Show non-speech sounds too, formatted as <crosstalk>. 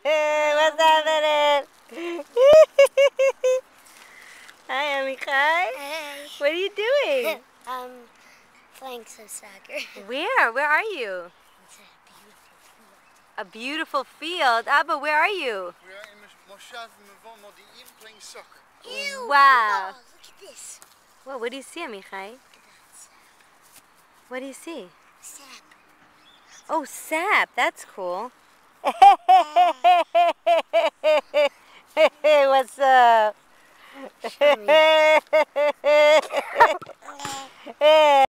What's happening? Hi, Amichai. Hey. What are you doing? <laughs> um, playing some soccer. <laughs> Where? Where are you? It's a beautiful A beautiful field. Abba, where are you? We are in Moshav Mevo Modi'im playing soccer. Ew, Wow. Mama, look at this. Well, what do you see, Amichai? Look at that sap. What do you see? Sap. Oh, sap. That's cool. What's up? <laughs>